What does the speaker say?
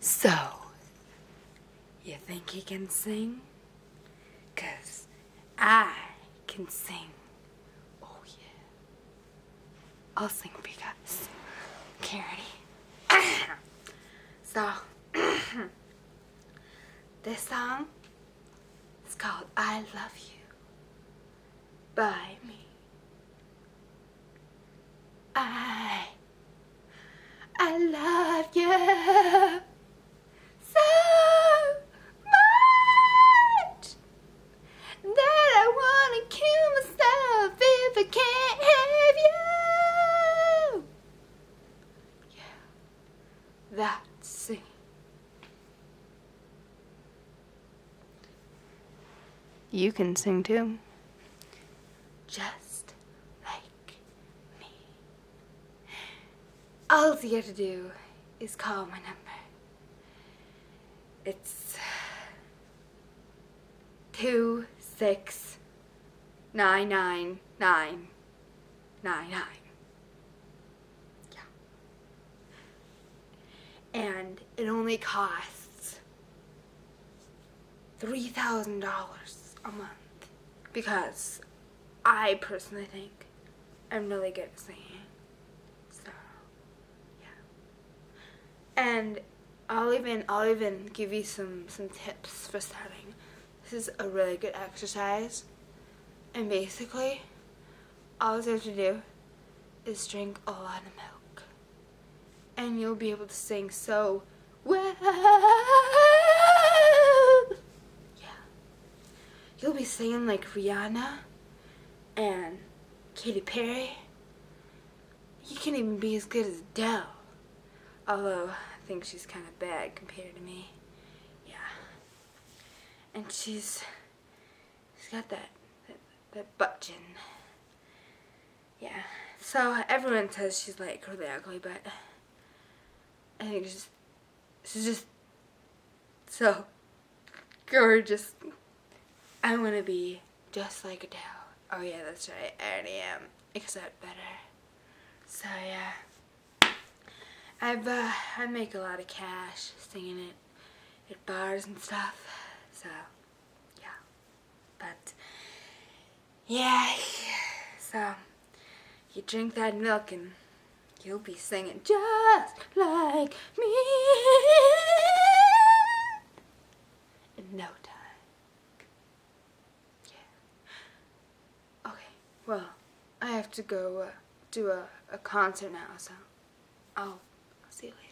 So, you think he can sing? Cause I can sing. Oh yeah. I'll sing you guys. Okay, ready? so, this song is called I Love You by me. I, I love you That's. You can sing too. Just like me. All you have to do is call my number. It's two six nine nine nine nine nine. Yeah. And it only costs three thousand dollars a month because I personally think I'm really good at singing. So yeah. And I'll even I'll even give you some some tips for starting. This is a really good exercise. And basically, all you have to do is drink a lot of milk. And you'll be able to sing so well. Yeah. You'll be singing like Rihanna and Katy Perry. You can't even be as good as Adele. Although I think she's kind of bad compared to me. Yeah. And she's she's got that that, that butt chin. Yeah. So everyone says she's like really ugly, but I think she's she's just so gorgeous. I want to be just like Adele. Oh yeah, that's right. I already am, except better. So yeah. I've uh, I make a lot of cash singing it at bars and stuff. So yeah, but yeah. So you drink that milk and you'll be singing just like me in no time. Yeah. Okay. Well, I have to go uh, do a, a concert now, so I'll, I'll see you later.